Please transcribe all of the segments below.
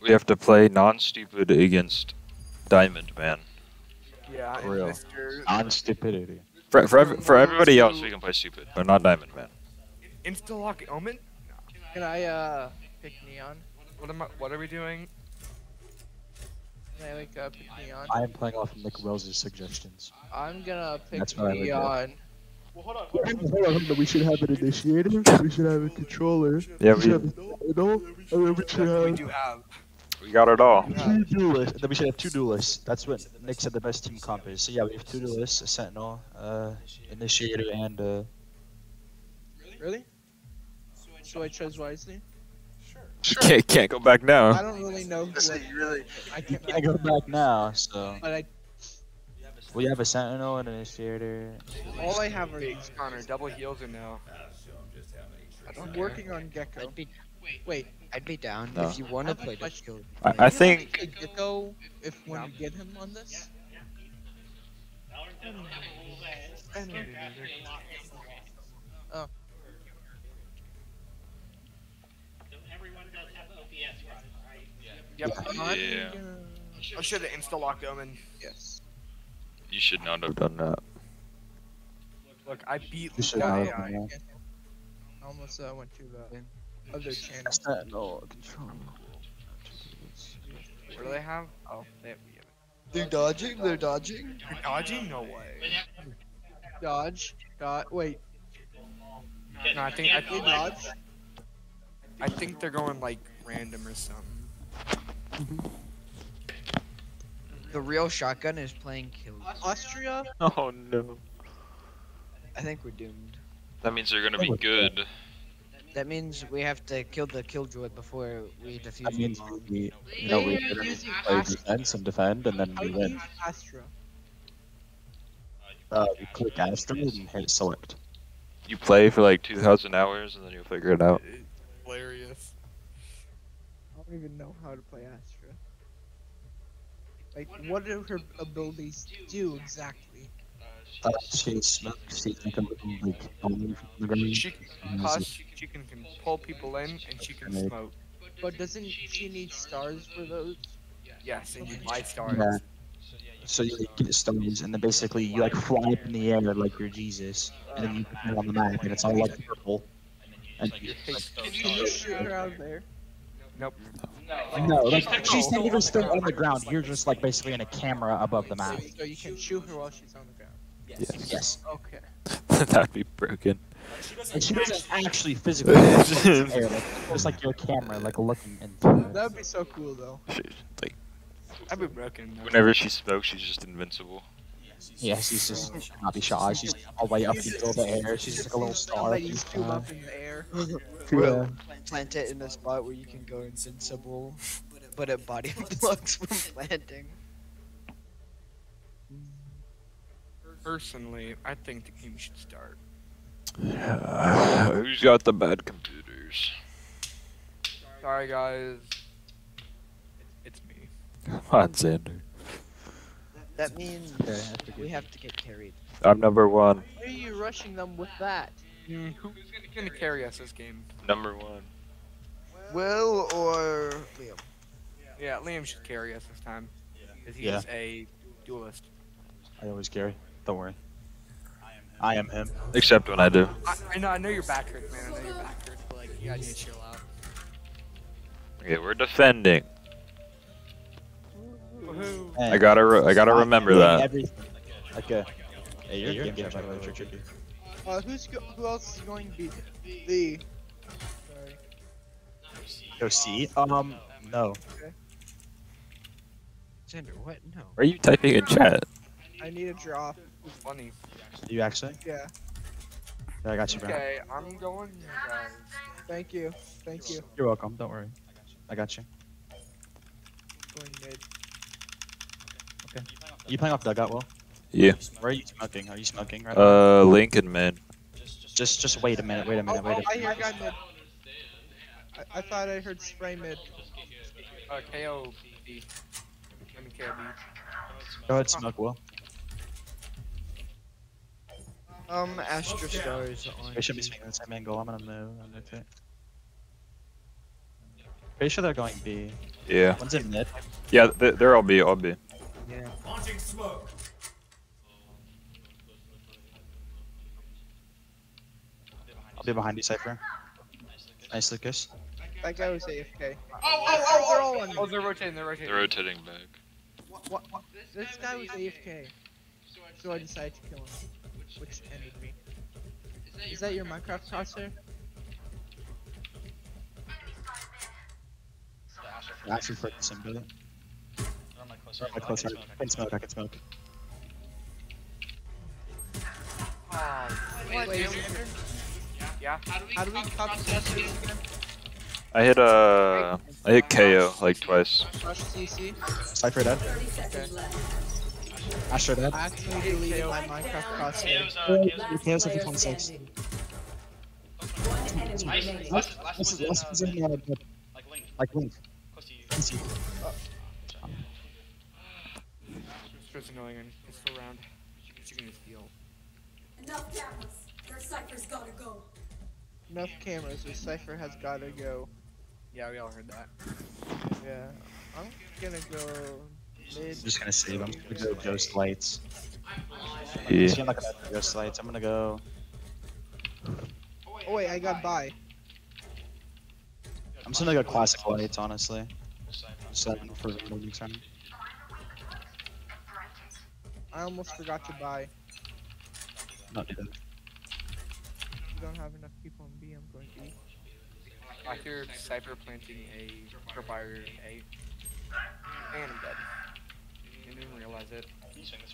We have to play non-stupid against Diamond Man. Yeah, and Real. Mr. On stupidity. For for, ev- for everybody else, we can play stupid, but not Diamond Man. Instalock Omen? Can I uh pick Neon? What am I, what are we doing? Can I like uh, pick Neon? I am playing off of Nick Will's suggestions. I'm gonna pick That's what I would do. Neon. Hold on, we should have an initiator. We should have a controller. Yeah, we should we have a title, and then we should We do have. We got it all. Two duelists. And then we should have two duelists. That's what Nick said the best team comp is. So yeah, we have two duelists, a sentinel, uh, initiator, and uh. Really? So I chose wisely. Can't, can't go back now. I don't really know who Listen, I, you really. I can't. can't go back now. So But I we have a sentinel and an initiator. all I have are. Thanks, Connor. Double heals or no? I don't I'm working on Gekko. I'd be, Wait, I'd be down No. if you want to play the question. I, I can you think play Gekko if when you get him on this. Yep. I'm Yeah. gonna- I should have instalocked Omen. Yes. you should not have done that. Look, I beat You should the have, AI. yeah. I almost uh, went to the other channel. A sentinel control. What do they have? Oh, they have. They're dodging. They're dodging. You're dodging? No way. Dodge. Dodge. Wait. No, I think I They think dodge. I think they're going like random or something. The real shotgun is playing kill. Austria. Oh no. I think we're doomed. That means they're gonna be oh good. That means we have to kill the killjoy before we defuse That means the bomb. we, you know, we They're play Astra. defense and defend, and then we win. use Astra? Uh, we click Astra and hit select. You play for like 2,000 hours and then you'll figure it out. Hilarious. I don't even know how to play Astra. Like, what do her abilities do exactly? She smokes, she can come like only from the ground. She and plus is she can, can pull people in and she can smoke. But doesn't she need stars for those? Yes, and you buy stars. Yeah. So you like, get stars, and then basically you like fly up in the air like you're Jesus, and then you put it on the map, and it's all like purple. And you, Can you shoot her out of there? Nope. no, like she's not even still on the ground. You're just like basically in a camera above the map. So you can shoot her while she's on the ground. Yes. Yes, Okay. That'd be broken. and she doesn't actually physically. fly in the air, like, it's like your camera, like looking into. That would be so cool though. She, like, I'd be broken. whenever she smokes, she's just invincible. Yeah, she's just not be shot. She's all the way up in the middle of the air. She's just like a little star. Let you shoot up in the air. Yeah. Plant it in a spot where you can go invincible, but it body blocks from planting. Personally, I think the game should start. Who's got the bad computers? Sorry, guys. It's me. Come on, Xander. That means Okay, I figured. we have to get carried. I'm number one. Why are you rushing them with that? Mm, who's gonna, gonna carry us this game? Number one. Will or Liam? Yeah, Liam should carry us this time. Because he's Yeah. a duelist. I always carry. Don't worry. I am him. Except when I do. I, I know, I know your back hurts, man. I know your back hurts, but like, you gotta need to chill out. Okay, we're defending. Woohoo! I gotta, re- I gotta remember that. Everything. Like a. Hey, you're, game game by the way. Trick, trick, trick. Uh, who's go- who else is going to be the? Sorry. Go see. Um, no. Xander, what? No. Are you typing in chat? I need a drop. Funny. You actually? Yeah. Yeah, I got you, bro. Okay, I'm going, guys. Thank you. Thank you. You're welcome. Don't worry. I got you. Going mid. Are you playing off dugout, Will? Yeah. Where are you smoking? Are you smoking right Uh, Lincoln, man. Just, just wait a minute. Wait a Oh, minute. Wait oh, a I hear minute. guy mid. I, I thought I heard spray mid. Uh, KAY/O B. I mean, KAY/O Go ahead, smoke, Will. Um, Astra Stars on. They should be speaking the same angle. I'm gonna move. I'm gonna take. Pretty sure they're going B. Yeah. One's in mid. Yeah, th- they're all B, all B. Yeah. Launching smoke. I'll be behind you, Cypher. Nice, Lucas. That guy was AFK. Oh, oh, oh, they're all on Oh, they're rotating. They're rotating. They're rotating back. What, what, what? This guy was AFK. So I decided to kill him. Which ended me. Is that your Minecraft crosshair? Actually, for the sim bullet. My close. I can smoke. I can smoke. Wait, wait, Yeah. How do we copy this again? I hit uh, I hit KAY/O like twice. Rush CC. Cypher dead. Astra dead. I accidentally deleted my Minecraft crosshair. KAY/O's up to 26. Last, last, last one's in uh, dead. Like Link. Easy. It's just annoying and it's still around. You can just heal. Enough cameras. Their Cypher's gotta go. Enough cameras. Your Cypher has gotta go. Yeah, we all heard that. Yeah. I'm gonna go mid. I'm just gonna save him. I'm gonna go Ghost Lights. Yeah. I'm not gonna go Ghost Lights. I'm gonna go. Oh wait, I got by. I'm just gonna go Classic Lights, honestly. Seven for the next turn. I almost forgot to buy. Not do that. We don't have enough people in B. I'm going B. I hear Cypher planting a Purfire A. And I'm dead. I didn't realize it.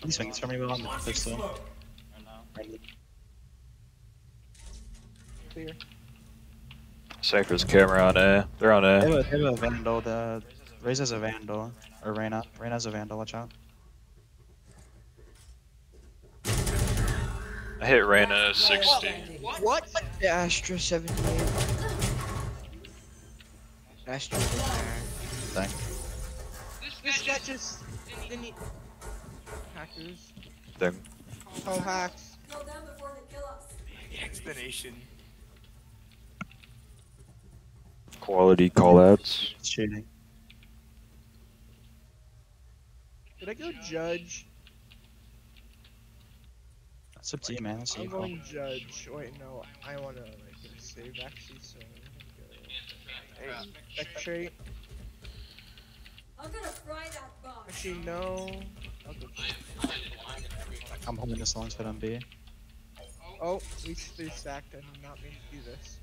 He swings for me well on the pistol. Clear. Cypher's camera on A. They're on They have A. a, they have a Vandal. The Raze has a Vandal. Or Reyna. Reyna's a Vandal. Watch out. I hit Reyna 60. What? The Astra 78. Astra was there. Thing. This guy just didn't eat. Hackers. Thing. Oh, hacks. Kill them before they kill us. Explanation. Quality callouts. It's cheating. Did I go judge? That's up to you, man. That's I'm you. going judge. Wait, no. I wanna like a save actually, so I'm gonna go. Spectrate. I'm gonna fry that bomb. Actually, no. I'll go I'm holding this long on B. Oh, we three stacked. I did not mean to do this.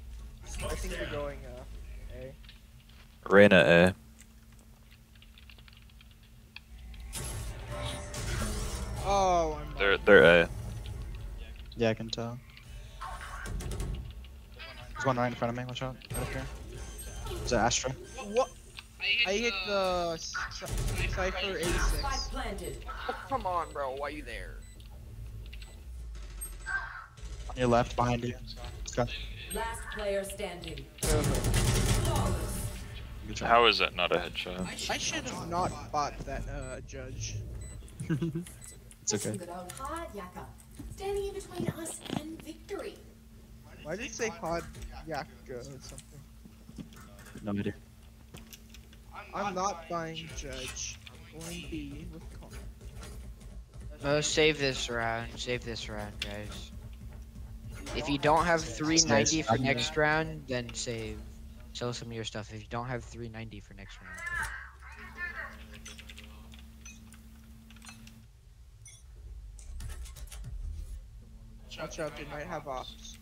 I think we're going uh A. Reyna A. Oh, I'm They're they're A. Yeah, I can tell. There's one right in front of me. Watch out. Right up here. Is that Astra? what? I hit the Cy- Cypher 86. Spike. Oh, come on, bro. Why are you there? On your left, behind you. Let's go. Last player standing. How is that not a headshot? I should have not bought that uh judge. It's okay. Standing in between us and victory. Why did it say pod yakka or something? No idea. I'm not buying judge. I'm going B with con. No, save this round. Save this round, guys. If you don't have 390 for next round, then save. Sell some of your stuff if you don't have 390 for next round. Watch out, they might have ops.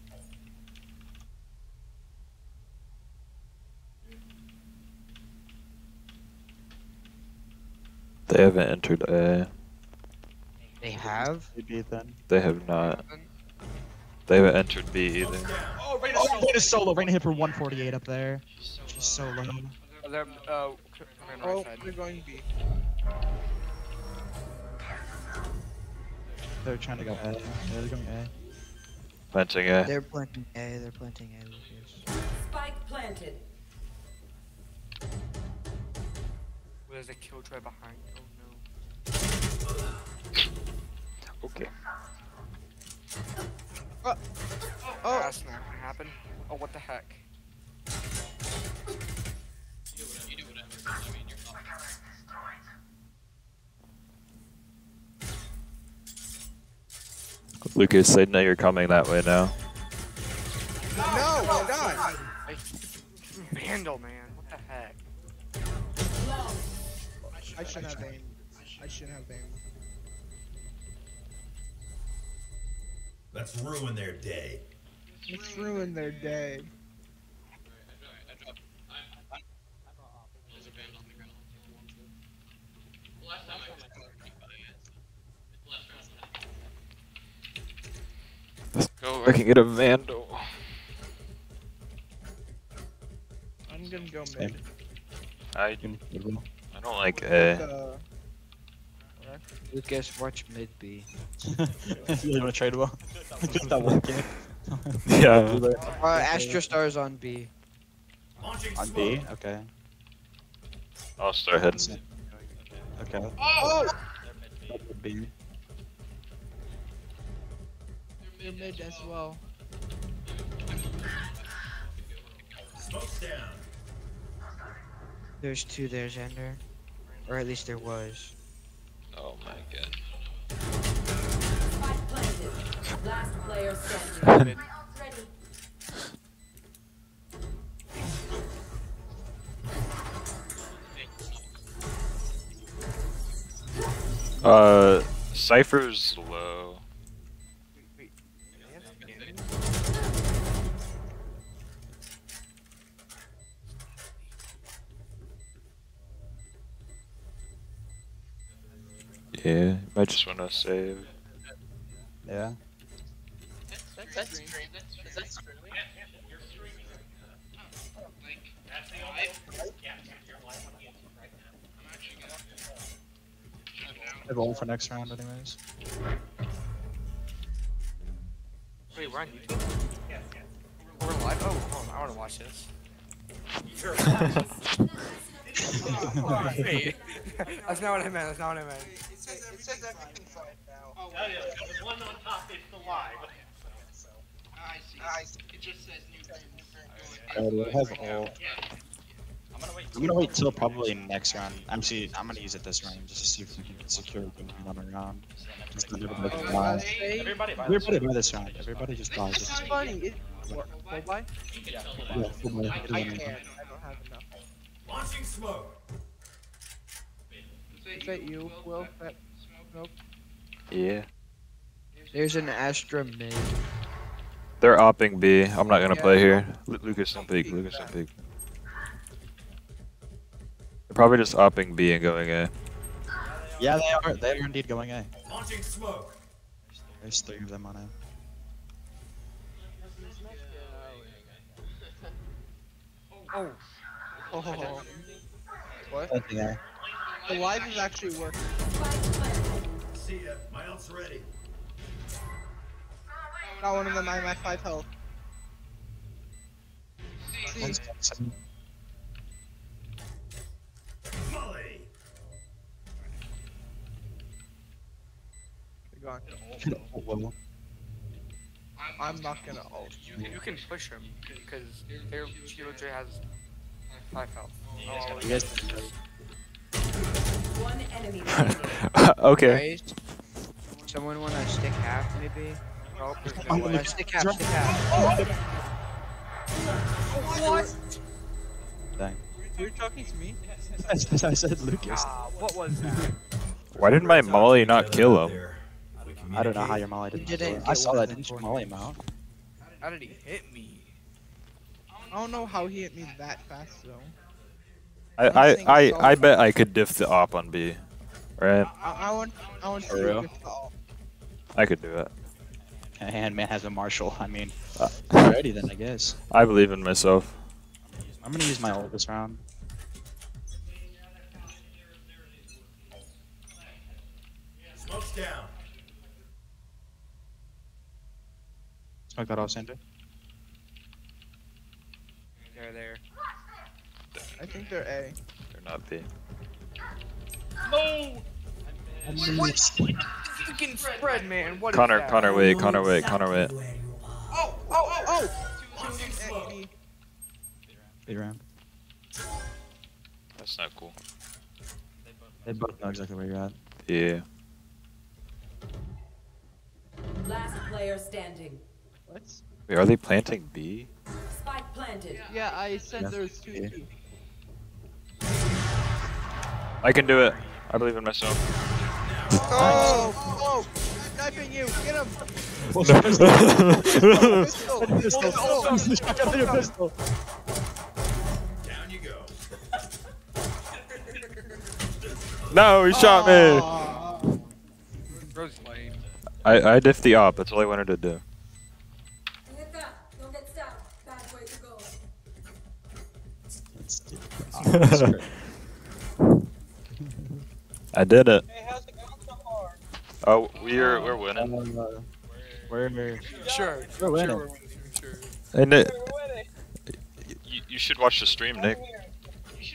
They haven't entered A. They have? Maybe then. They have not. They haven't entered B either. Oh, Reyna's solo. Reyna hit for 148 up there. She's so low. Oh, they're, uh, on the Oh, side. they're going B. They're trying to go A. Yeah, they're going A. Planting A. They're planting A. They're planting A, Lucas. Spike planted. there's a killjoy behind. Oh no. Okay. Oh, oh. That's not gonna happen. Oh, what the heck? Lucas, I know you're coming that way now. No, we're not. I, I, handle, man. I shouldn't have aim. I shouldn't have aim. Let's ruin their day. Let's ruin their day. Let's go. I can get a Vandal. I'm gonna go mid. I, I don't like A. Uh, Lucas, watch mid B. you wanna trade well? Just that one game. Yeah. Uh, Astra Stars on B. On. B, okay. I'll start heading. Okay. oh! B. You're mid as well. Smoke's down. There's two there, Xander. Or at least there was. Oh my god. Last player standing. Uh, Cypher's low. Wait, Vance again? Yeah, might just want to save. Yeah. That's, that's dream. Is that streaming? They're rolling for next round, anyways. Wait, we're on YouTube? We're live? Oh, hold on, I wanna watch this. Wait, that's not what I meant, that's not what I meant. It says, it says everything's fine now. Oh, that is. The one on top is the live. I see. I see. It just says new friend, new friend. Uh, we have all. I'm gonna wait. I'm gonna wait till probably next round. Actually, I'm gonna use it this round just to see if we can secure a good run around. Instead of everybody Oh, uh, buy. Everybody buy this. Everybody buy this round. Everybody just buy. It's Just funny. It, what, go by? yeah, full buy. I It doesn't can't. matter. I don't have enough. Launching smoke. Is that you, Will? That smoke? Yeah. There's an Astra mid. They're opping B. I'm not gonna Yeah. play here. Lu Lucas don't peek. Lucas don't peek. They're probably just opping B and going A. Yeah, they are. They are indeed going A. Launching smoke. There's three of them on A. Oh, Oh. What? Planting A. The live is actually working. See ya. My ult's ready. Got one of them. I'm at five health. One's seven. Molly. They're gone. I'm not gonna ult. you, you can push him, because their Shield J has 5 health. Oh, okay. Guys, someone wanna stick half maybe? oh, there's no way. Uh, stick half, stick half. Dang. You're talking to me? I said Lucas. Ah, what was that? Why didn't my Molly not kill him? I don't know how your Molly didn't. You didn't I saw that. of them Didn't you Molly him out? How did he hit me? I don't know how he hit me that fast though. I I I, I bet I could diff the op on B. Right? I, I want, I want For see real? if it's. I could do it. And man has a Marshall. I mean, Uh, alrighty then, I guess. I believe in myself. I'm gonna use my ult this round. Smoke's down. Smoke that off, Sandra. They're there. I think they're A. They're not B. No! What? Freaking spread, man. What is Connor, that? Connor, wait, Connor, wait, Connor, wait. Oh, oh, oh, oh! Launching smoke. B. Big round. That's not cool. They both know exactly where you're at. Yeah. Last player standing. What? Wait, are they planting B? Spike planted. Yeah, I said Yeah. there's two. Yeah. B. I can do it. I believe in myself. Oh! Oh! I'm sniping you! Get him! Pistol! Pistol! Down you go. no, he shot me. Bro's lame. I I diffed the op. That's all I wanted to do. Hit. Don't get stabbed. Bad way to go. I did it. Hey, how's it going so far? Oh, we're we're winning. Uh, where, where? Sure. We're winning. Sure, we're winning. Sure. And it, We're winning. you, you should watch the stream, Nick.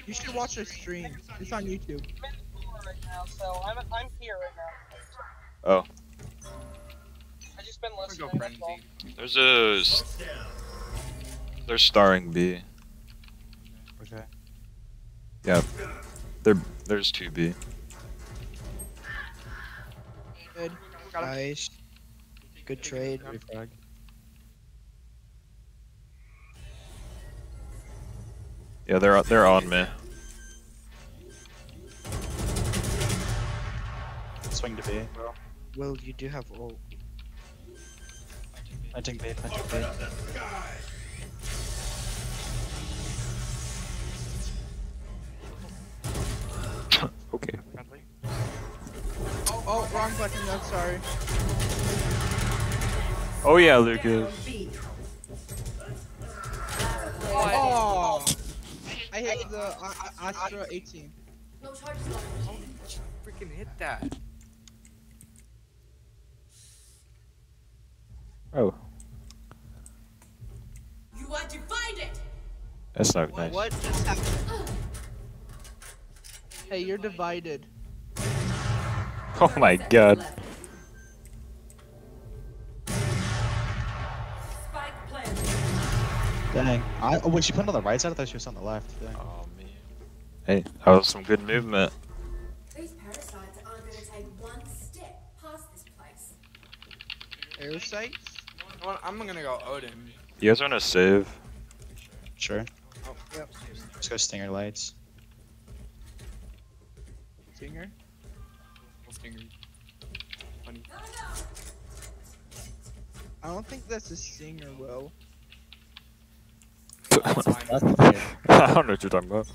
You should watch the stream. It's on YouTube. I'm in the floor right now, so I'm, I'm here right now. Oh, I just been listening. go that's there's a s- Smoke's down. they're starring B. Okay. Yeah, there there's two B. Nice. Good trade. Yeah, they're they're on me. Swing to B, bro. Will, you do have ult. Planting B, planting B. Up the sky. okay. Oh, oh, wrong button. I'm sorry. Oh yeah, Lucas. B. Oh! I hit the uh, Astra 18. No charges left. Freaking hit that. Oh, You are divided. that's not nice. What just happened? Hey, you're divided. Oh my god. Left. Spike planted. Dang. I, oh, wait, she put it on the right side? I thought she was on the left. Dang. Oh me. Hey, that was some good movement. These parasites aren't gonna take one step past this place. Parasite? You I'm gonna go Odin. You guys wanna save? Sure. Oh, yep. Let's go Stinger Lights. Singer? Funny. I don't think that's a singer, Will. That's. That's I don't know what you're talking about.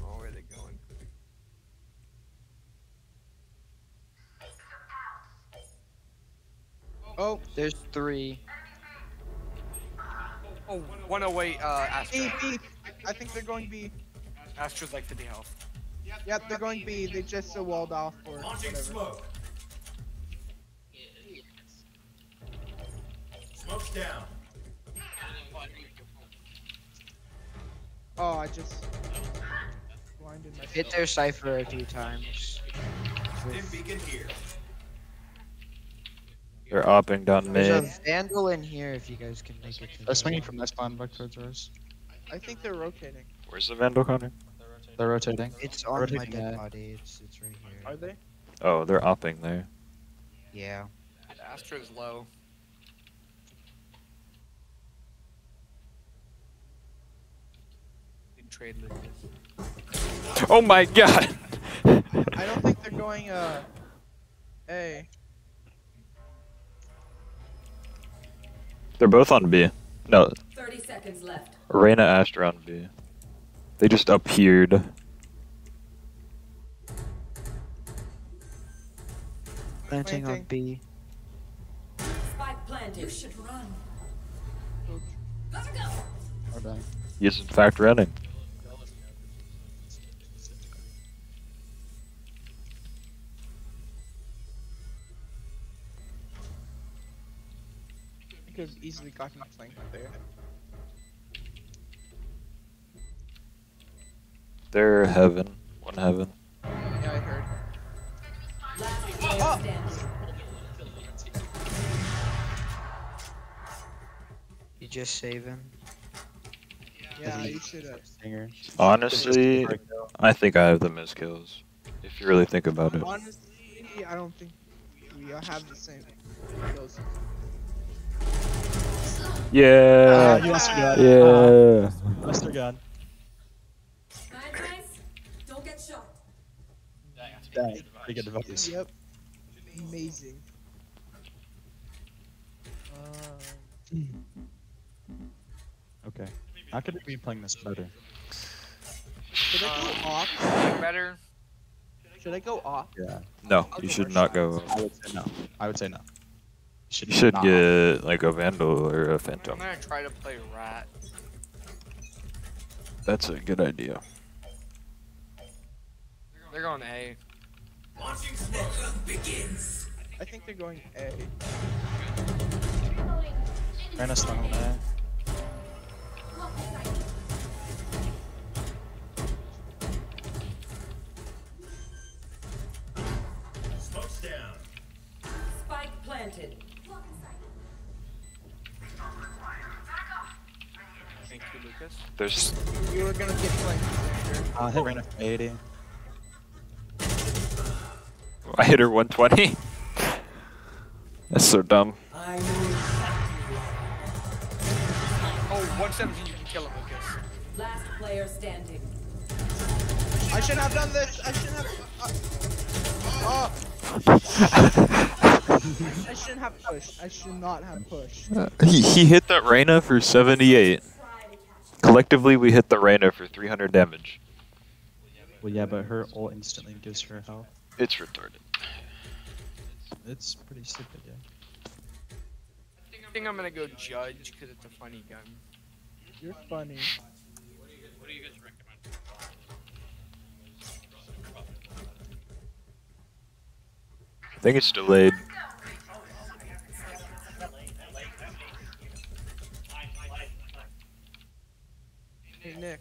Oh, where are they going? Oh, There's three. Oh, 108 uh, B, Astra. B. I think they're going B. Astra's like 50 health. Yep, they're going B. They just uh, walled off or Launching whatever. smoke. Smoke's down. Oh, I just blinded myself. Hit their Cypher a few times. Stim beacon here. They're opping down There's mid. a vandal in here if you guys can make it to They're swinging from that spawn back towards ours. I think they're rotating. Where's the Vandal Connor? They're rotating. It's on my rotating dead body. It's it's right here. Are they? Oh, they're opping there. Yeah. Astra's low. Trade Oh my god! I don't think they're going uh A. They're both on B. No, 30 seconds left. Reyna Astro on B. They just appeared. Planting on B. Spike planted. You should run. Gotta go. Or dang. He is in fact running. Because easily got him flanked there. They're heaven. One heaven. Yeah, I heard. Oh. You just save him. Yeah, you should have. Honestly, I think I have the most kills. If you really think about it. Honestly, I don't think we We all have the same skills. Yeah. you lost your gun. Yeah. Lost your gun. Nine guys, don't get shot. Dang, that's a Dang, good pretty good device. Yep. Amazing. Uh, Okay. How could we be playing this better? should I go off? Better. Should I go off? Yeah. No, you should not go. I would say no. I would say no. You should not. get like a vandal or a Phantom. I'm gonna try to play rat. That's a good idea. They're going A. Launching smoke begins. I think they're going A. Trying to stun on that. Smoke's down. Spike planted. Thank you, Lucas. There's We were gonna get flanked. Uh, hit Reyna for 80. I hit her 120. That's so dumb. Oh, 117, you can kill him, Lucas. Last player standing. I shouldn't have done this. I shouldn't have. Uh, oh. I shouldn't have pushed. I should not have pushed. He, he hit that Reyna for 78. Collectively, we hit the Reyna for 300 damage. Well, yeah, but her ult instantly gives her health. It's retarded. It's pretty stupid, yeah. I think I'm gonna go judge because it's a funny gun. You're funny. What do you guys recommend? I think it's delayed. Hey Nick.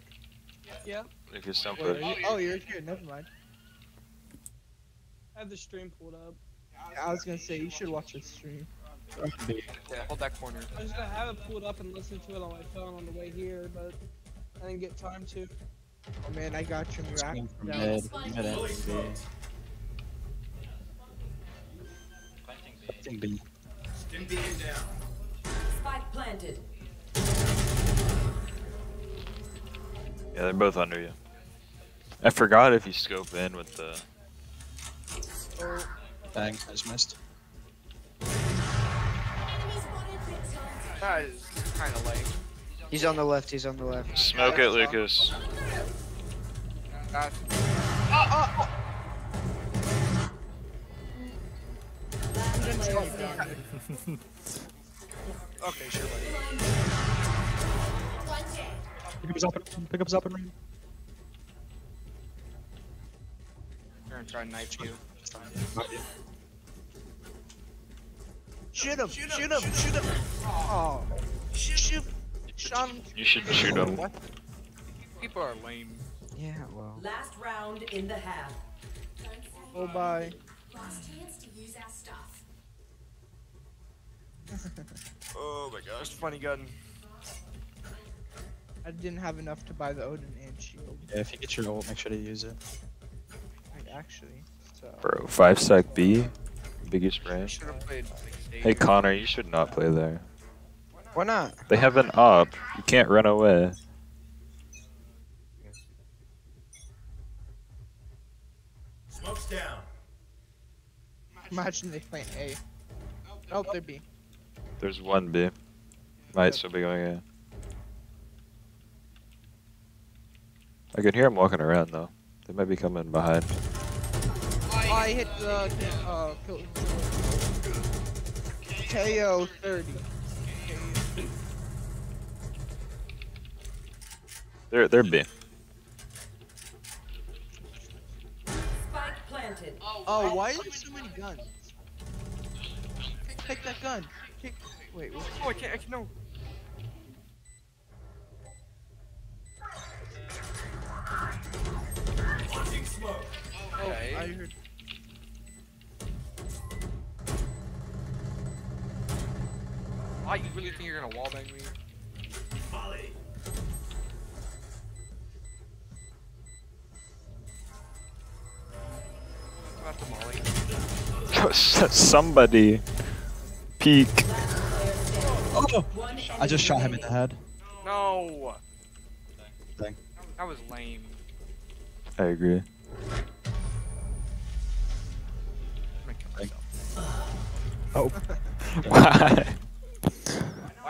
Yeah, Lucas, don't Wait, are push. you, oh, you're here. Never mind. I have the stream pulled up. I was gonna say you should watch the stream. Yeah, hold that corner. I was gonna have it pulled up and listen to it on my phone on the way here, but I didn't get time to. Oh man, I got you. Rack down. mid, mid B. Planting B. Planting B. Stim beacon down. Spike planted. Yeah, they're both under you. I forgot if you scope in with the. Bang, I just missed. That is kind of lame. He's on the left. He's on the left. Smoke it, Lucas. That's okay, sure, buddy. Pick up his open, pick up his open ring. They're gonna try to knife you. Shoot him! Shoot him! Shoot him! Oh, shoot! Sean. You should shoot him. People are lame. Yeah, well. Last round in the half. Oh bye. Last chance to use our stuff. Oh my gosh, funny gun. I didn't have enough to buy the Odin and shield. Yeah, if you get your ult, make sure to use it. Like, actually, so. Bro, five sec B, biggest range. Should have played like, stage. Hey Connor, you should not play there. Why not? They have an op. You can't run away. Smoke's down. Imagine they plant A. Oh, they're B. There's one B. Might still be going in. I can hear them walking around though. They might be coming behind. Oh, I hit the uh, kill. KAY/O 30. They're they're B. Spike planted. Oh, why is there so many guns? Take that gun. Take. Wait, what? Oh, I can't. I can no. Oh, Okay. I heard. Ah, you really think you're gonna wallbang me? Molly. About the molly. somebody peek. Oh! I just shot him in the head. No. Dang. That was lame. I agree. I'm gonna kill myself. Oh. Why?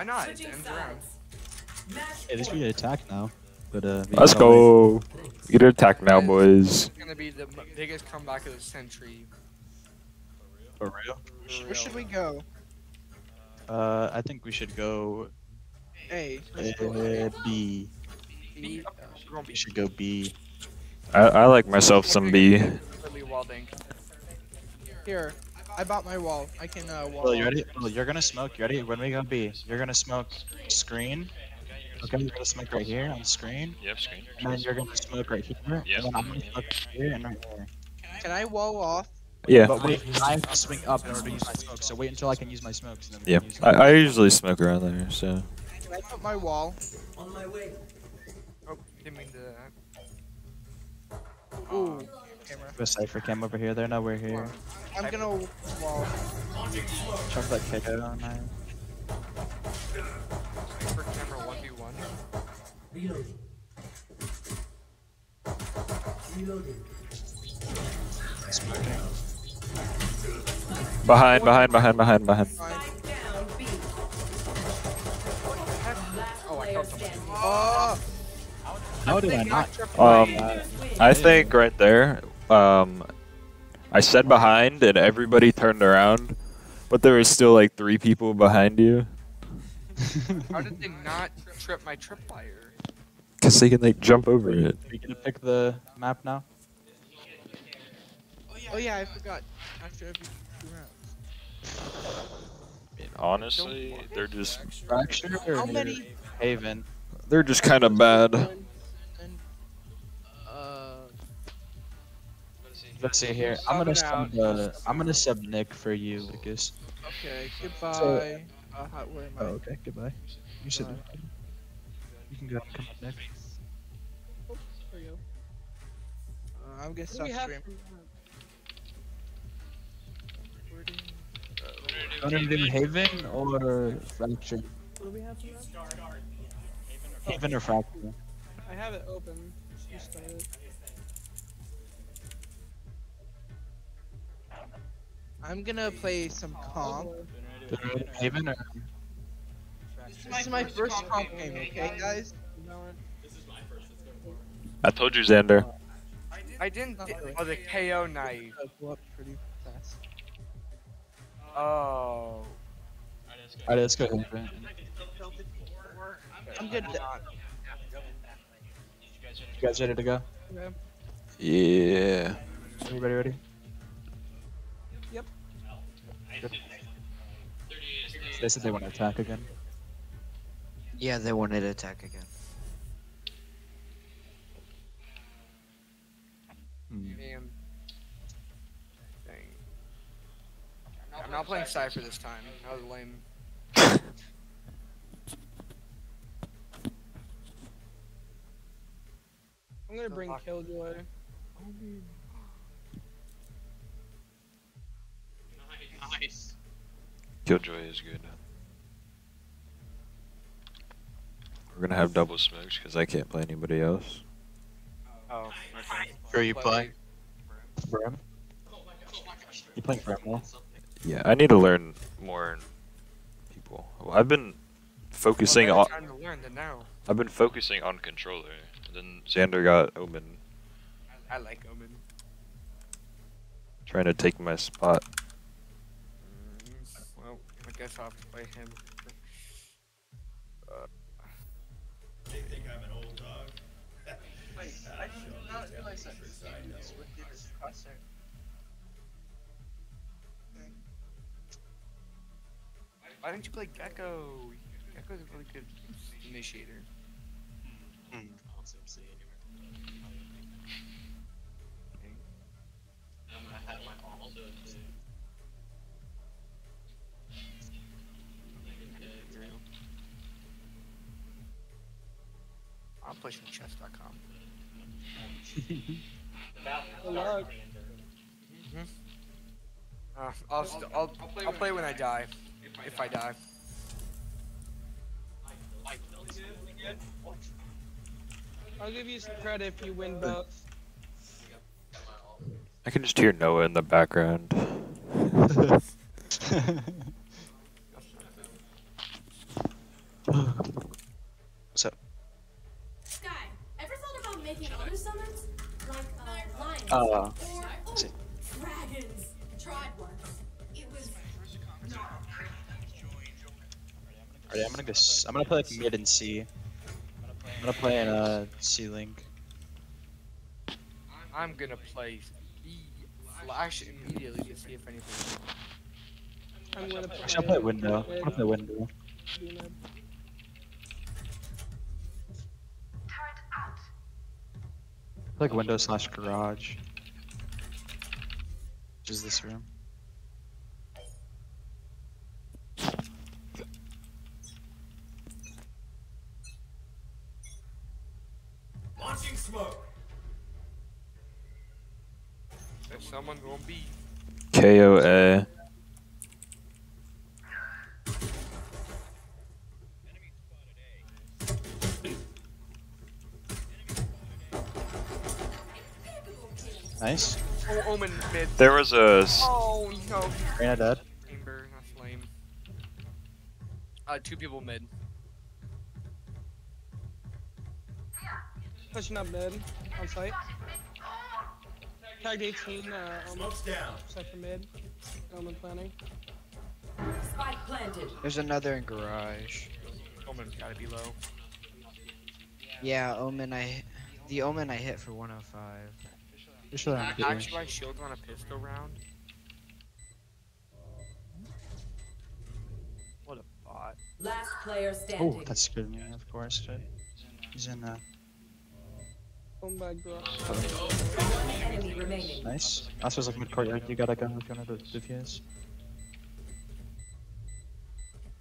Why not? It Switching ends around. sides. Match At least attack now. But uh, Let's go. Get an attack now, boys. It's gonna be the biggest comeback of the century. For real? For Where should real. we go? Uh, I think we should go A. uh, B. B. We're We should go B. I, I like myself some B. Really well, thank. Here, I bought my wall. I can uh, wall. Well, you ready? Well, you're gonna smoke. You ready? When we go B, you're gonna smoke screen. Okay, you're gonna smoke right here on the screen. Yep, screen. And then you're gonna smoke right here. Yep. And then I'm gonna smoke right here and right here. Can I wall off? Yeah. But wait, I have to swing up in order to use my smoke. So wait until I can use my smokes. And then Yeah. I, I usually smoke around there, so. Can I put my wall? on my way. Oh, didn't mean to. Ooh. Camera. Go Cypher cam over here. They're nowhere here. I'm gonna wall. Chocolate KO on that. For camera one v one. Reloading. Reloading. Behind, behind, behind, behind, behind. Fine. Spike down B. Last Oh, I player killed someone. standing. Oh, How did I not? Um, I think right there, um, I said behind and everybody turned around, but there was still like three people behind you. How did they not trip my tripwire? Cause they can like jump over it. Are you gonna pick the map now? oh yeah, I forgot. After every two rounds. I mean, honestly, they're just Fracture or How many? Haven? they're just kind of bad. Let's see here. I'm gonna Subbing sub. Uh, I'm gonna sub Nick for you, Lucas. okay. Goodbye. uh, how, where am I? Oh, okay. Goodbye. You should. You can go and come up next. Oops, there you go. Uh, I'm gonna stop we stream. Want to do Haven or Fracture? What do we have for that? Haven or Fracture? I have it open. You start I'm gonna play some comp. Haven or This is my first comp game, okay, guys? Valorant. I told you, Xander. I didn't. thi- oh, the KAY/O knife. Go pretty fast. Oh. Alright, let's go Haven. I'm good. You guys ready to go? Yeah. Everybody ready? Yep. Good. They said they want to attack again. Yeah, they wanted to attack again. Hmm. Damn. Dang. I'm not playing Cypher this time. That was lame. I'm gonna bring Killjoy. Nice. Killjoy is good. We're gonna have double smokes because I can't play anybody else. Oh. Okay. Who are you playing? Brim? You playing Brim now? Yeah, I need to learn more people. Well, I've been focusing well, on. better time to learn than now. I've been focusing on controller. Then Xander got Omen, I like Omen. trying to take my spot. Mm, guess I'll play him. Uh, they think I'm an old dog. Wait, ah, I did not realize that this would do this crosshair. Why didn't you play Gekko? Gekko's a really good initiator. Hmm. Hmm. I'm pushing chess.com. Good luck. Uh, I'll, st- I'll, I'll play when I die. If I die. I'll give you some credit if you win both. I can just hear Noah in the background. What's up? Sky, ever thought about making other summons? Like, uh. Or, see. dragons. Tried once. It was Alright, I'm gonna go. s- I'm gonna play like mid and C. I'm gonna play in uh C link. I'm gonna play B flash immediately to see if anything. I'm gonna play. Actually, I'll play window. I'm gonna play window. Like window slash garage. Which is this room? Launching smoke. There's someone gonna be. KOA. There was a. Oh no. Reyna dead. Chamber, that's lame. Uh, two people mid. Pushing up mid on site. Tagged 18, uh, almost Smoke's down. set for mid. Omen planning. spike planted. There's another in garage. Omen's gotta be low. Yeah, Omen I the Omen I hit for 105. Pretty sure I'm getting. Actually, my shield on a pistol round. What a bot. Last player Oh, standing. that scared me. Of course. Shit. He's in. Uh, Omen by garage. One enemy remaining. nice. That's was like mid court. You got a gun if you want to defuse.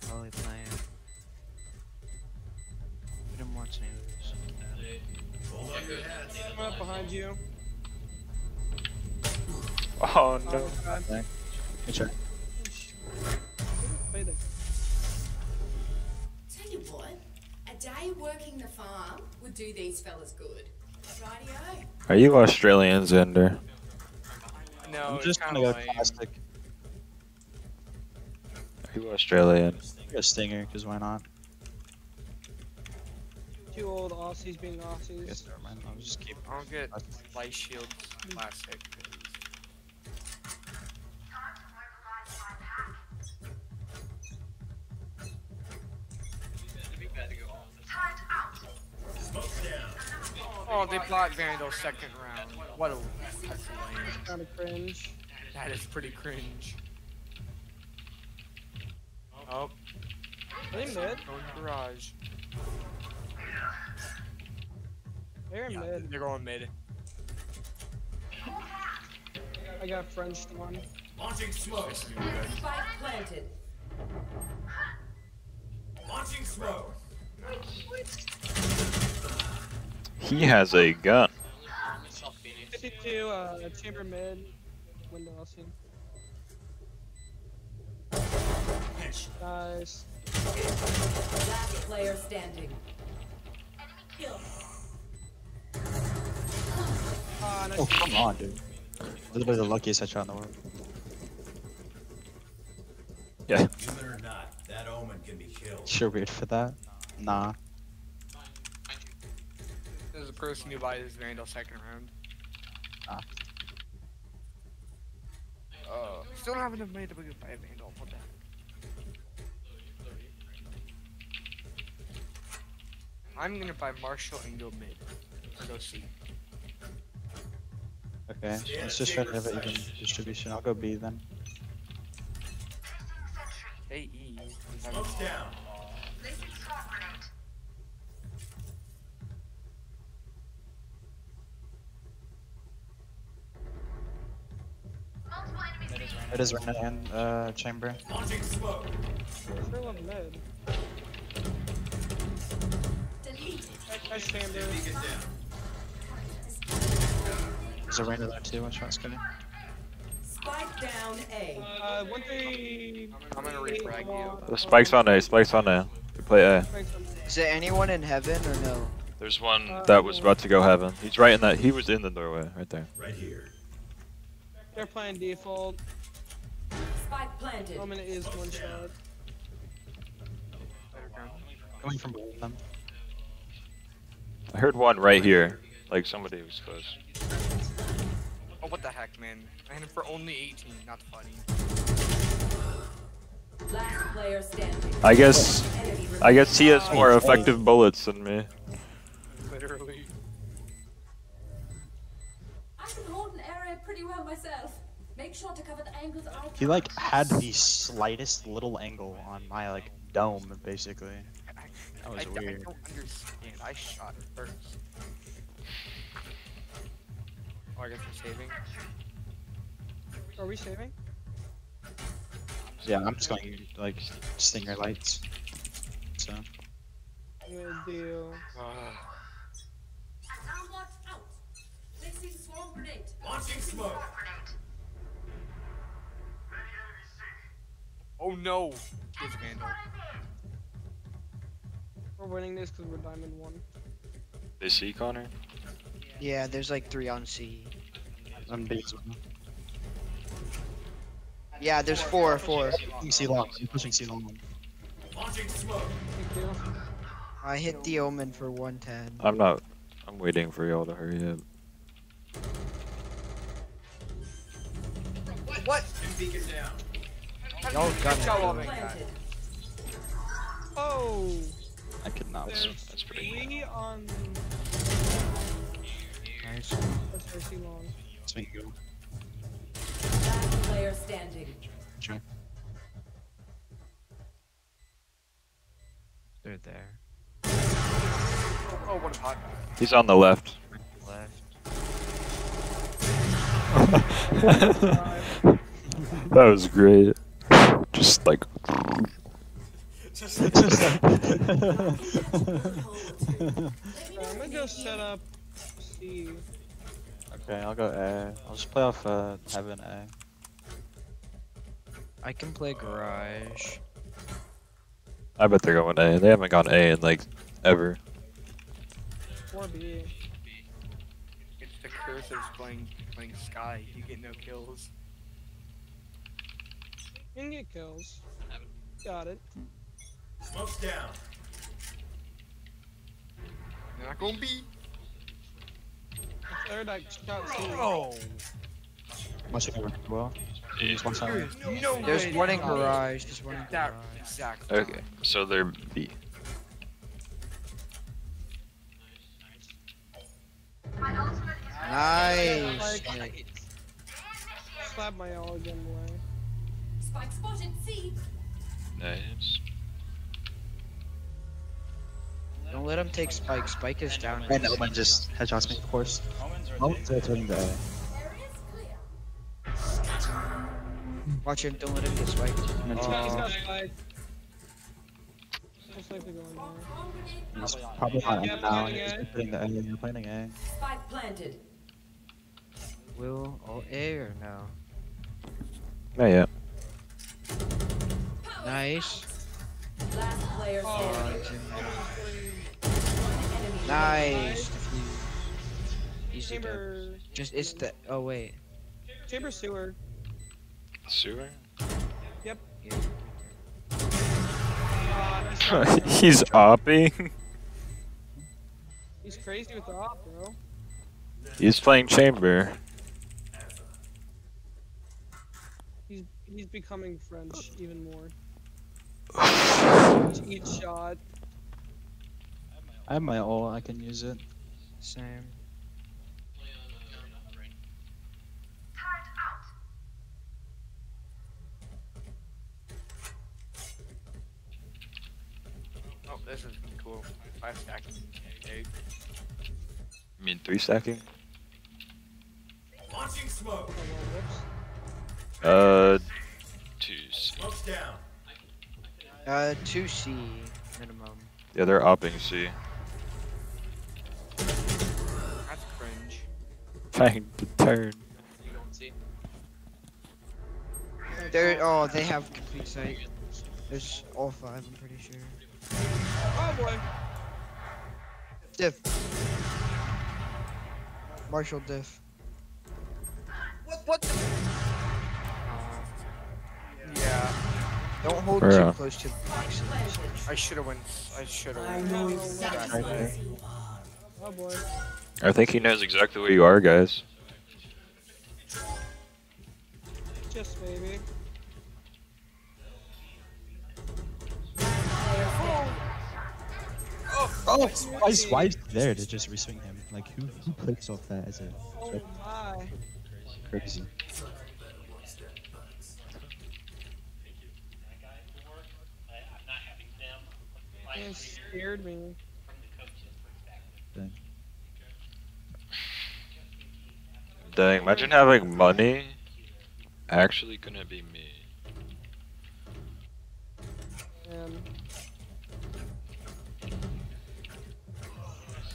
Probably playing. Put him more neighbors. Hold up your heads. I'm up behind you. Oh no. Oh, God. Good try. Tell you what, a day working the farm would do these fellas good. Rightio. Are you Australian, Zender? No, I'm just kinda gonna go lame. classic. Are you Australian? Go stinger, cause why not? two old Aussies being I Aussies. guess never mind. I'll just keep. I'll get light shield classic. Oh, they blocked Vandal second round. What a that's lame. Kind of cringe. That is pretty cringe. Oh, Are they mid? going garage. They're Yeah, mid. they're going mid. I got French one. Launching smoke. This is gonna be good. Spike planted. Launching smoke. He has a gun. 52, uh, chamber mid. Window Aussie. Nice. Last player standing. Kill. Ah, nice. Oh come on, dude. This Literally the luckiest headshot in the world. Yeah. Human or not, that omen can be killed. Sure weird for that. Nah. There's a person who buys this Vandal second round. Ah. Uh, still don't have enough money to buy a Vandal. What the heck? I'm gonna buy Marshal and go mid. Or go C. Okay. Let's just try to have an even distribution. I'll go B then. Hey, E. Smoke's down. It is Reyna and uh, chamber. Launching smoke. Sure love Nice chamber. There's a Reyna there too. Watch out, Scotty. Spike down A. Uh, one thing. I'm gonna refrag you. The spikes on A. Spikes on A. We play A. Is there anyone in heaven or no? There's one that was about to go heaven. He's right in that. He was in the doorway right there. Right here. They're playing default. Spike planted. Omen is one shot. Coming from behind them. I heard one right here. Like somebody was close. Oh, what the heck, man? And for only 18, not funny. Last player standing. I guess. I guess he has more effective bullets than me. Myself. Make sure to cover the angles I He like had the slightest little angle on my like dome, basically. That was I, I don't understand. I shot first. Oh, I guess we're saving. Are we saving? Yeah, I'm just going to like stinger lights. So I'm gonna do. Ah. Alarm locked out. Placing swarm grenade. Launching smoke. Oh no! Here's Vandal. We're winning this because we're diamond one. They see Connor. Yeah, there's like three on C. I'm big as well. Yeah, there's four, four. Pushing C long. I'm pushing C long. Launching smoke. Thank you. I hit the omen for 110. I'm not. I'm waiting for y'all to hurry up. What? Beacon down. Y'all got Good job, it. Omen, guys. Planted. Oh, I could not. there's that's pretty three on. Nice. That's very too long. Swing go. Last player standing. Sure. They're there. Oh, what a hot. He's on the left. Left. that was great. Just like. I'm gonna go set up C. Okay, I'll go A. I'll just play off uh, heaven A. I can play garage. I bet they're going A. They haven't gone A in like ever. Or B. It's the curse of playing playing Sky. You get no kills. You can get kills. Got it. Smoke's down. They're not gonna be. The third I shot C. Oh. Watch it well. Just one side. No There's way one in that- garage. There's one in That garage. exactly. Okay, so they're B. Nice. Like, slap my all again away. Spike spotted. C. Nice. Don't let him take Spike. Spike is down. And Omen just headshots me, of course. Omen's rotating to A. Watch him. Don't let him get Spike. And then He's Oh. spike. Most likely going there. He's probably not Yeah, now. He's putting the A. You're playing A. Spike planted. Will all A or no? Not yet. Nice. Last player Oh, standing. it's in there. One enemy Nice. Defuse. Easy dub. Chamber. Just it's the. Oh wait. Chamber sewer. Sewer? Yep. Yeah. Ah. He's opping. He's crazy with the op, bro. He's playing chamber. He's he's becoming French even more. Each shot. I have my ult. I can use it. Same. Oh, this is cool. Five stacking. Eight. I mean, three stacking? Launching smoke. Whoops. Uh, two. C. Smoke's down. Uh, two C minimum. Yeah, they're upping C. That's cringe. Trying to turn. There. Oh, they have complete sight. There's all five. I'm pretty sure. Oh boy. Diff. Marshal diff. What? What? The? yeah. Don't hold Yeah. too close to the box. I should have went. I should I have. know Back there. Oh boy. I think he knows exactly where you are, guys. Just maybe. Oh, why is, why is there to just reswing him? Like, who, who clicks off that as a Oh my. crazy? It scared me. Thing. Dang, imagine having money. Actually, couldn't be me. And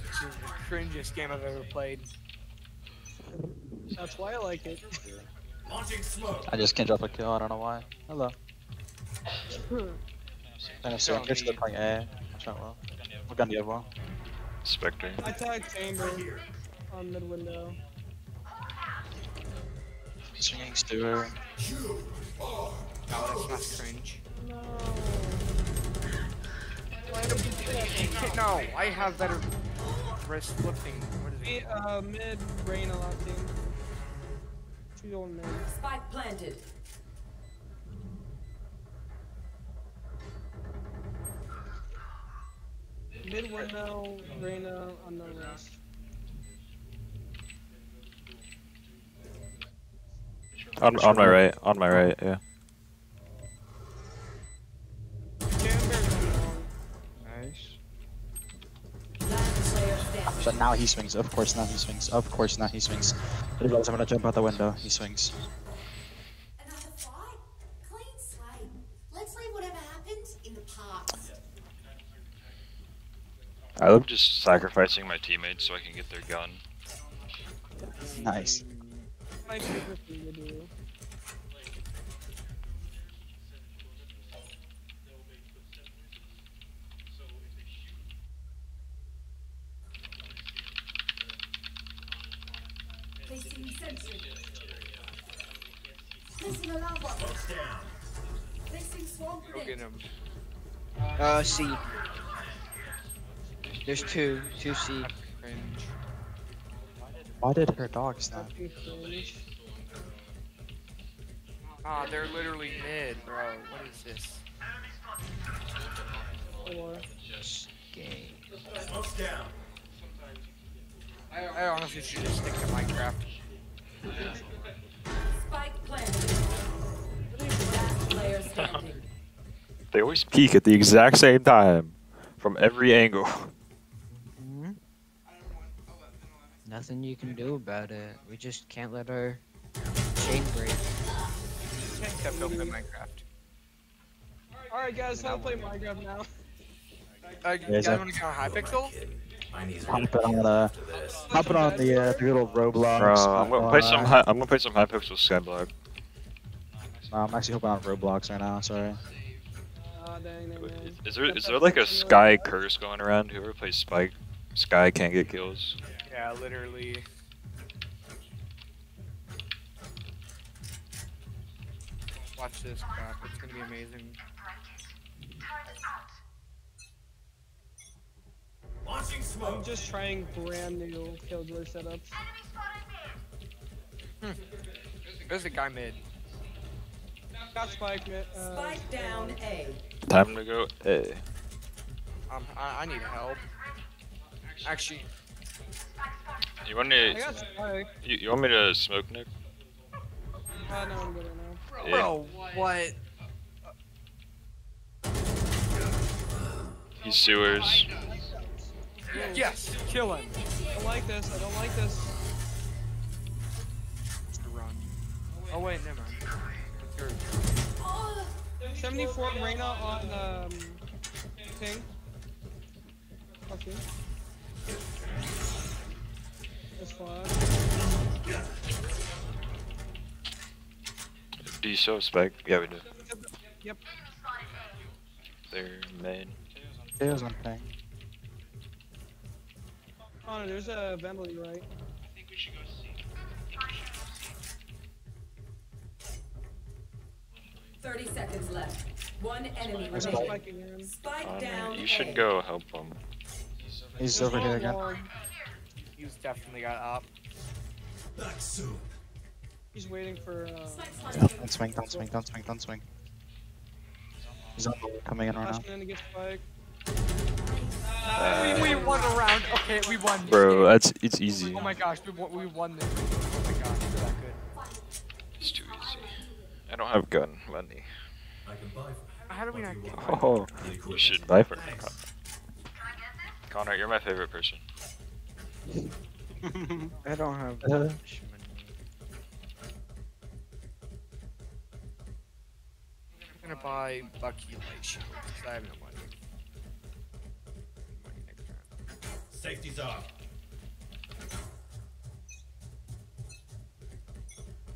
This is the cringiest game I've ever played. that's why I like it. Launching smoke. I just can't drop a kill. I don't know why. Hello. I know, so Don't here's the need- point A. Watch out, well. What gun do you have, well? Spectre. I tagged chamber on mid window. Swinging Stewart. No, that's not cringe. No. No, I have better wrist lifting. What is it? uh, mid rain a lot team. She's on mid. Spike planted. Mid window, Reyna on the rest. On, on my right. On my right, yeah. But now he swings. Of course now he swings. Of course now he swings. I'm gonna jump out the window. He swings. Another fight? Clean slate. Let's leave whatever happened in the past. I love just sacrificing my teammates so I can get their gun. Nice. My favorite thing to do. Placing sentry. Placing alarm bot. Smoke's down. Placing swarm Go get him. Uh, C. There's two. Two C. Cringe. Why did her dog snap? Fucking cringe. Ah, they're literally mid, bro. What is this? Or Game. Smoke's. I honestly should just stick to Minecraft. Spike planted. Player. They always peek at the exact same time. From every angle. hmm Nothing you can do about it. We just can't let our chain break. Except open Minecraft. Alright guys, I'll play Minecraft now. Uh, you Yeah, guys Zach. want to go on Hypixel? Hop it on uh, hop it on the uh, the little Roblox. Bro, I'm gonna play uh, some. Hi- I'm gonna play some Hypixel Skyblock. no, I'm actually hoping on Roblox right now. Sorry. Dang, dang, dang. Is there is there like a Sky curse going around? Whoever plays Spike, Sky can't get kills. Yeah, literally. Watch this crap. It's gonna be amazing. Launching I'm just trying brand new Killjoy setups. There's a guy mid. Got Spike, mid. Uh, Spike down A. Time to go. Hey. Um, I, I need help. Actually, You want I me? got Spike. You, you want me to smoke Nick? Uh, no, I'm good right now. Yeah. bro, what? He's sewers. Yes, kill him. I don't like this. I don't like this. Run. Oh wait, never mind. It's yours. 74 Reyna on um, ping. Okay. That's fine. Do you show spike? Yeah, we do. Yep. Their main. There's one thing. Oh, there's a Vandal, you're right. I think we should go see. Thirty seconds left. One enemy remaining. Spike. Spike down. you should go help them. He's There's over here again. wall. He's definitely got op. Back soon. He's waiting for, uh, Don't swing, don't swing, don't swing, don't swing. He's on the coming in right now. in to Spike. Uh, we, we won a round. Okay, we won. Bro, that's it's easy. Oh my gosh, we won, we won this. Oh my gosh, we're that good. It's too easy. I don't have gun money. I can buy How do we not get? Oh, you should buy for Connor. Connor, you're my favorite person. I don't have Uh, much money. I'm gonna buy Bucky Light Shield because I have no money. Money next round. Safety's off.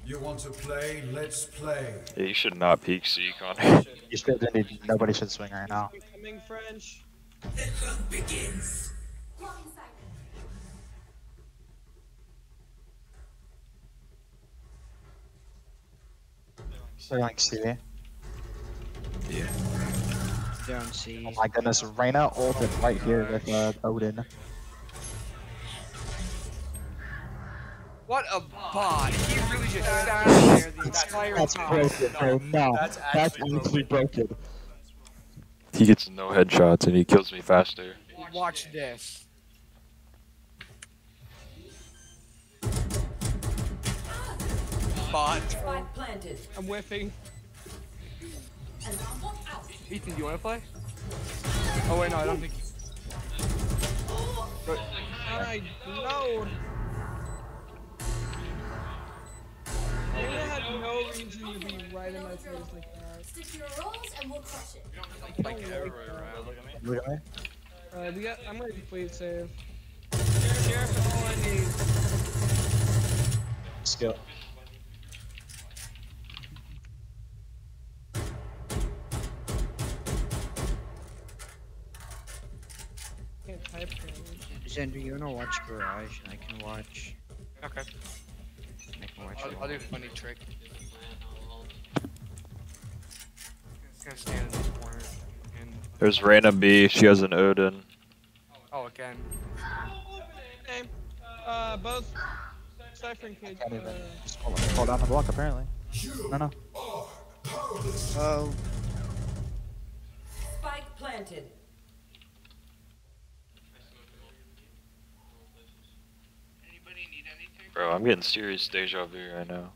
You want to play? Let's play. Yeah, you should not peek C, Connor. You should, nobody should swing right now. Incoming French. The hunt Begins. They're like C. Down C. Oh my goodness, Reyna ulted right here with uh, Odin. What a bot! He really just sat there the entire That's time. broken, bro. No, That's that's actually actually broken. He gets no headshots and he kills me faster. Watch this. Bot. Spike planted. I'm whiffing. Ethan, do you want to play? Oh wait, no, I don't think. Go- I know. Reyna had no reason to be right in my face like that. Stick to your roles and we'll crush it. I don't like that. Look at me. Uh, we got. I'm ready to please save. Sheriff is all I need. Skill. Xander, you wanna watch Garage and I can watch. Okay. I can watch I'll. I'll do a funny trick. Just gonna stand in this corner and There's Reyna B. She has an Odin. oh again. Okay. Uh, both Cypher and Kid. Can't even. Uh, Just hold, hold down the block apparently. No, no. Oh, Spike planted. Anybody need anything? Bro, I'm getting serious deja vu right now.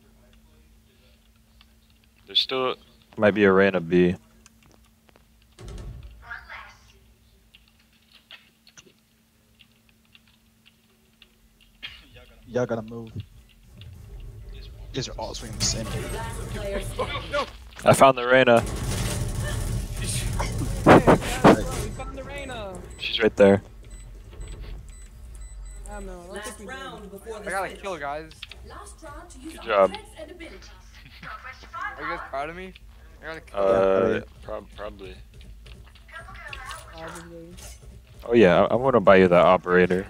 There's still might be a Reyna B. Y'all gotta move. These are all swinging the same. Last player standing. I found the Reyna. hey, guys, bro, we found the Reyna. She's right there. I don't know. I Last think we did. round before I got a switch. kill, guys. Last round to use Good job. and abilities. Are you guys proud of me? I got a kill. Uh, prob- probably. Obviously. Oh yeah, I- I'm gonna buy you that operator.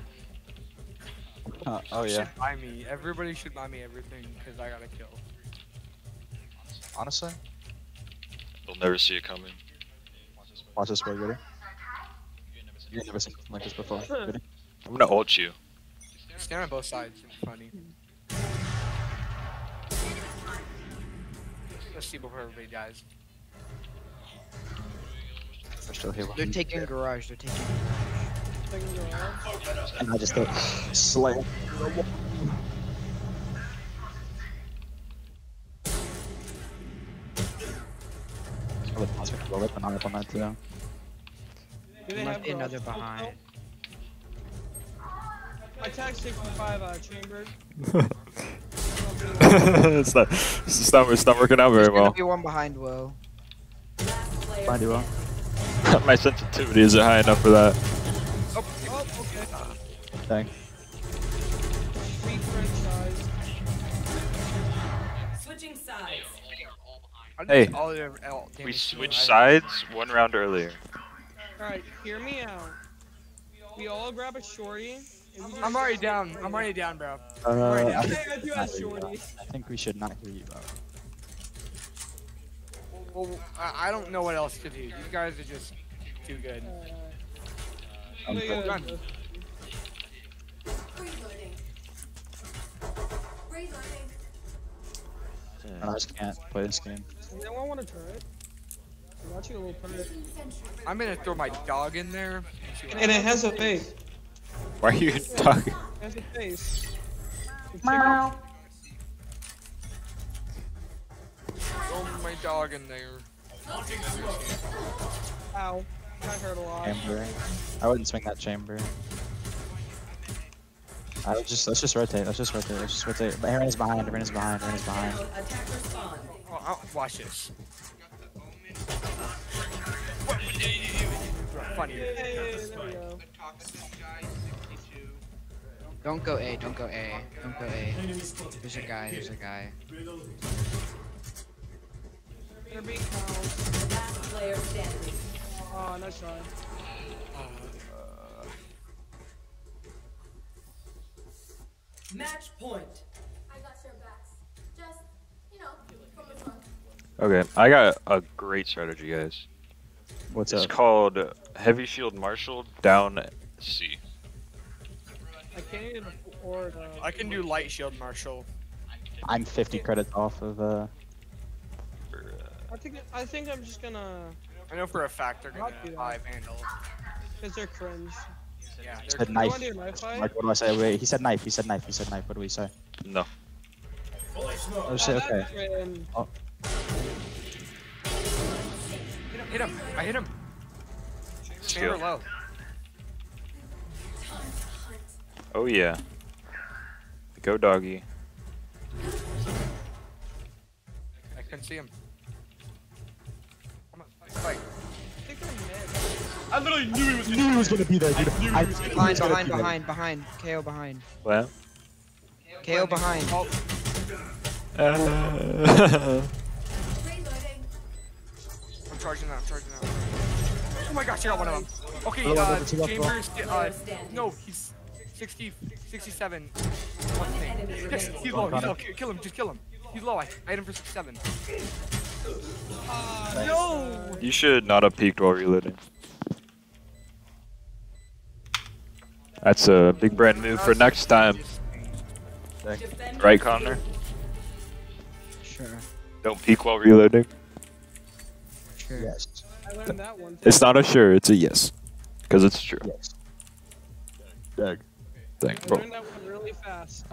Uh, oh You yeah. should buy me. Everybody should buy me everything because I got a kill. Honestly, They'll never see it coming. watch this way, ready? You ain't never seen something like this before. Ready? I'm gonna ult you. Stand on both sides. It's funny. Let's see before everybody dies. We're still here. they're taking Garage. They're taking. Taking Garage. And I just go slam. Really possible to roll it, but not up on that too. There they might be another behind. I tagged 65 uh, chambered. it's not. It's just not. It's not working out very There's gonna well. be one behind Will. Last player Fine, My sensitivity isn't high enough for that. Oh, oh, okay. Dang. Sweet Switching sides. Hey, all the all We damage switched I- sides one round earlier. Alright, hear me out. We all grab a shorty. And we just I'm already down. I'm already down, bro. Uh, Right now. I, think I do not have hear you, bro. I think we should not hear you, bro. Well, I I don't know what else to do. You guys are just too good. Uh, I'm good. Done. Reloading. Reloading. I just can't play this game. Does anyone want to try? I'm a turret. I'm gonna throw my dog in there. and And it has a face. Why are you talking? It has face. It's happens. Throw my dog in there. Ow. That hurt a lot. Chamber. I wouldn't swing that chamber. I would just let's just rotate. Let's just rotate. Let's just rotate. But Aaron is behind. Aaron is behind. Aaron is behind. Attacker spawn. Oh, oh, watch this. Funny. Hey, there we go. Don't go A, don't go A, don't go A. There's a guy, there's a guy. They're being. Last player standing. Oh, nice try. Uh, match point. I got your backs. Just, you know, from the front. Okay, I got a great strategy, guys. What's that? It's up? called Heavy Shield Marshal down C. I can't even afford. Uh, I can do light shield, Marshal. I'm 50 credits off of uh. Uh, I think I think I'm just gonna, I know for a fact they're I'll gonna do that. buy Vandal. cause they're cringe. Yeah, He they're said You knife. wanna do knife fight? Like, what do I say? Wait, he said knife. He said knife. He said knife. What do we say? no. Oh shit. Oh, Okay. that's cringe. hit him. I hit him. Chamber low. Oh yeah. Go doggy. I couldn't see him. Fight. I think I'm mid. I literally knew he was knew he was gonna be there, dude. I knew he Behind, was gonna behind, be there. behind, behind. KO behind. What? KO behind. Oh, Uh, Reloading. I'm charging out. I'm charging out. Oh my gosh, I got one of them. Okay, Hello, uh, welcome to Love Chambers. Uh, no, he's 60, 67. What's his name? Yes, he's low. He's low. Kill kill him. Just kill him. He's low. I, I hit him for 67. Uh, no. you should not have peeked while reloading. That's a big brand move for next time. Right, Connor? Sure, Don't peek while reloading. sure. Yes. I that one. It's not a sure, it's a yes. Because it's true. Yes. Dang. Bro. learned that one really fast.